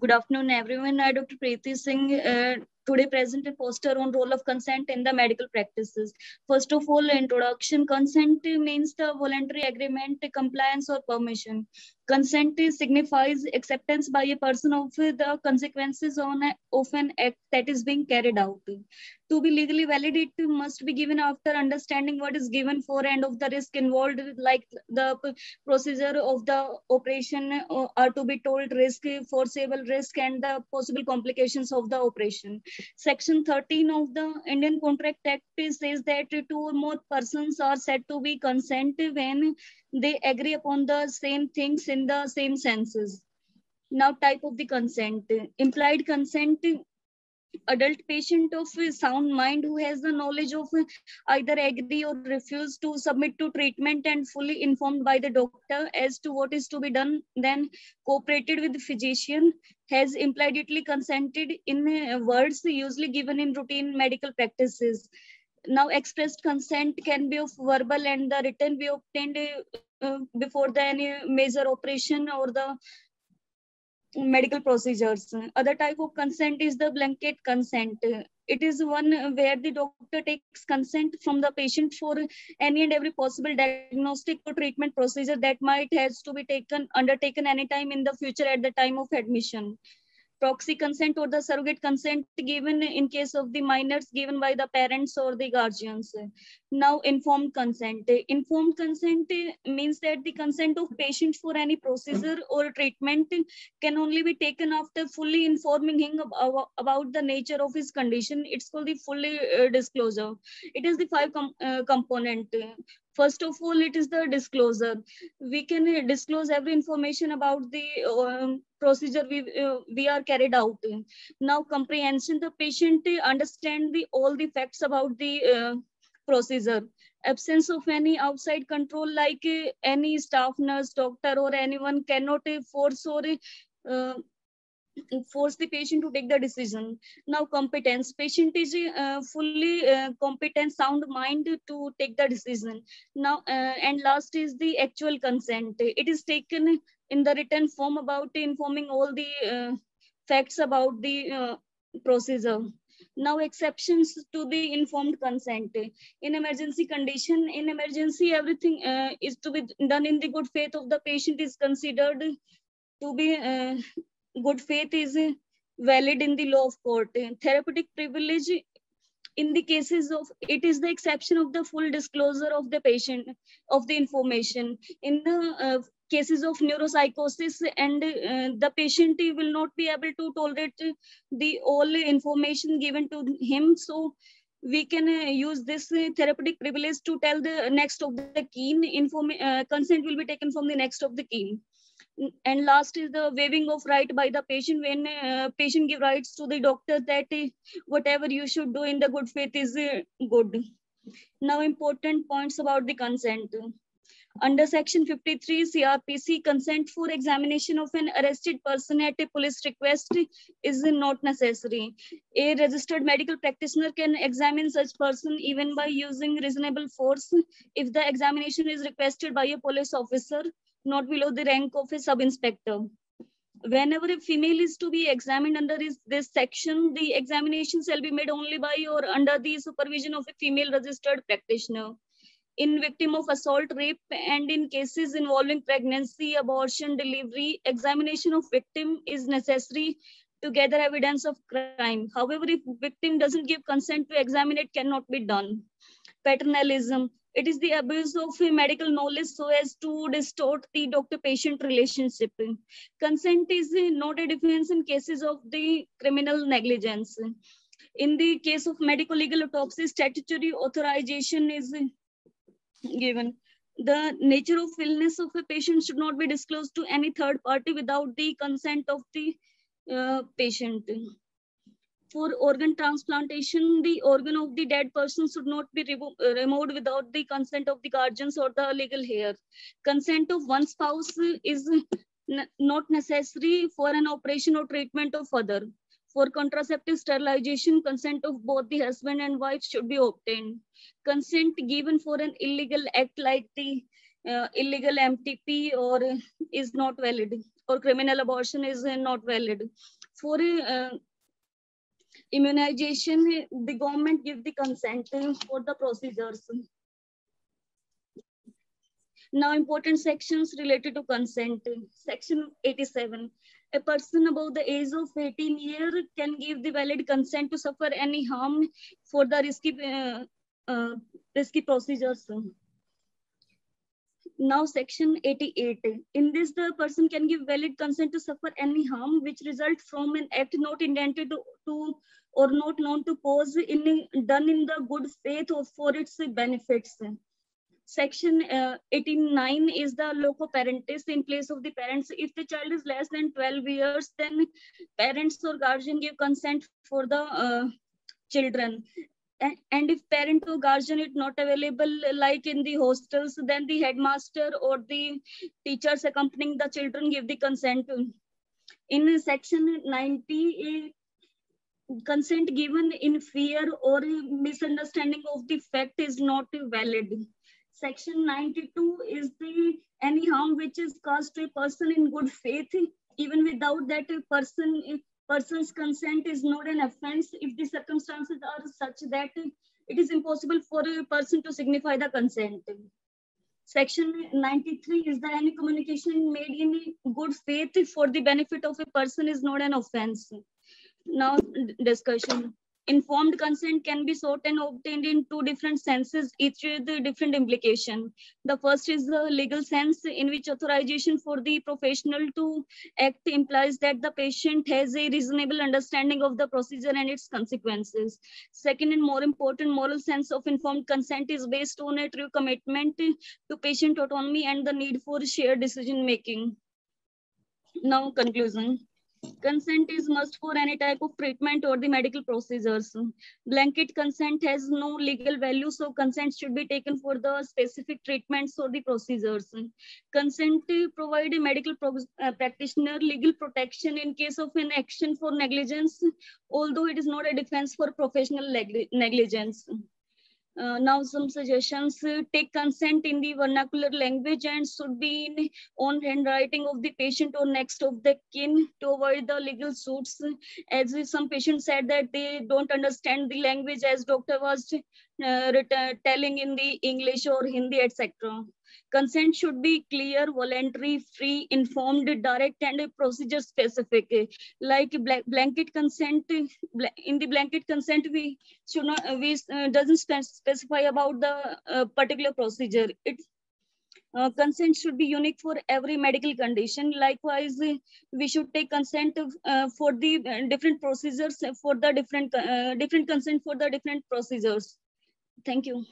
Good afternoon, everyone. I, Dr. Priti Singh, uh, today present a poster on role of consent in the medical practices. First of all, introduction. Consent means the voluntary agreement, compliance, or permission. Consent signifies acceptance by a person of the consequences on a, of an act that is being carried out. To be legally valid, it must be given after understanding what is given for and of the risk involved, like the procedure of the operation uh, are to be told risk, foreseeable risk, and the possible complications of the operation. Section 13 of the Indian Contract Act says that two or more persons are said to be consent when they agree upon the same things in the same senses. Now, type of the consent. Implied consent adult patient of sound mind who has the knowledge of either agree or refuse to submit to treatment and fully informed by the doctor as to what is to be done then cooperated with the physician has impliedly consented in words usually given in routine medical practices now expressed consent can be of verbal and the written be obtained uh, before the any major operation or the medical procedures. Other type of consent is the blanket consent. It is one where the doctor takes consent from the patient for any and every possible diagnostic or treatment procedure that might has to be taken undertaken anytime in the future at the time of admission proxy consent or the surrogate consent given in case of the minors given by the parents or the guardians. Now, informed consent. Informed consent means that the consent of patient for any procedure or treatment can only be taken after fully informing him about the nature of his condition. It's called the fully uh, disclosure. It is the five com uh, component. First of all, it is the disclosure. We can disclose every information about the um, procedure we, uh, we are carried out. Now, comprehension, the patient understand the all the facts about the uh, procedure. Absence of any outside control like uh, any staff nurse, doctor or anyone cannot force or uh, force the patient to take the decision. Now, competence. Patient is uh, fully uh, competent, sound mind to take the decision. Now, uh, and last is the actual consent. It is taken in the written form about informing all the uh, facts about the uh, procedure. Now, exceptions to the informed consent. In emergency condition, in emergency, everything uh, is to be done in the good faith of the patient is considered to be good faith is valid in the law of court. Therapeutic privilege in the cases of it is the exception of the full disclosure of the patient of the information. In the uh, cases of neuropsychosis and uh, the patient will not be able to tolerate the all information given to him. So we can uh, use this therapeutic privilege to tell the next of the kin inform uh, consent will be taken from the next of the kin and last is the waiving of right by the patient when uh, patient give rights to the doctor that uh, whatever you should do in the good faith is uh, good. Now important points about the consent. Under section 53 crpc consent for examination of an arrested person at a police request is not necessary. A registered medical practitioner can examine such person even by using reasonable force if the examination is requested by a police officer not below the rank of a sub-inspector. Whenever a female is to be examined under this, this section, the examination shall be made only by or under the supervision of a female registered practitioner. In victim of assault, rape, and in cases involving pregnancy, abortion, delivery, examination of victim is necessary to gather evidence of crime. However, if victim doesn't give consent to examine, it cannot be done. Paternalism it is the abuse of medical knowledge so as to distort the doctor-patient relationship. Consent is not a defense in cases of the criminal negligence. In the case of medical legal autopsy, statutory authorization is given. The nature of illness of a patient should not be disclosed to any third party without the consent of the uh, patient for organ transplantation, the organ of the dead person should not be remo uh, removed without the consent of the guardians or the legal heir. Consent of one spouse is not necessary for an operation or treatment of other. For contraceptive sterilization, consent of both the husband and wife should be obtained. Consent given for an illegal act like the uh, illegal MTP or is not valid or criminal abortion is not valid. For uh, immunization, the government give the consent for the procedures. Now, important sections related to consent. Section 87. A person above the age of 18 years can give the valid consent to suffer any harm for the risky, uh, uh, risky procedures. Now, section 88. In this, the person can give valid consent to suffer any harm which result from an act not intended to, to or not known to cause in done in the good faith or for its benefits. Section uh, 89 is the loco parentis in place of the parents. If the child is less than 12 years, then parents or guardian give consent for the uh, children. And if parent or guardian is not available, like in the hostels, then the headmaster or the teachers accompanying the children give the consent. In section 90, consent given in fear or misunderstanding of the fact is not valid. Section 92 is the any harm which is caused to a person in good faith, even without that person person's consent is not an offense if the circumstances are such that it is impossible for a person to signify the consent. Section 93 is that any communication made in good faith for the benefit of a person is not an offense. Now discussion informed consent can be sought and obtained in two different senses, each with different implication. The first is the legal sense in which authorization for the professional to act implies that the patient has a reasonable understanding of the procedure and its consequences. Second and more important, moral sense of informed consent is based on a true commitment to patient autonomy and the need for shared decision making. Now conclusion. Consent is must for any type of treatment or the medical procedures. Blanket consent has no legal value, so consent should be taken for the specific treatments or the procedures. Consent to provide a medical uh, practitioner legal protection in case of an action for negligence, although it is not a defense for professional negligence. Uh, now some suggestions uh, take consent in the vernacular language and should be in on handwriting of the patient or next of the kin to avoid the legal suits. As some patients said that they don't understand the language as doctor was uh, telling in the english or hindi etc Consent should be clear, voluntary, free, informed, direct, and procedure specific. Like blanket consent, in the blanket consent, we should not, we uh, doesn't specify about the uh, particular procedure. It uh, consent should be unique for every medical condition. Likewise, we should take consent uh, for the uh, different procedures for the different uh, different consent for the different procedures. Thank you.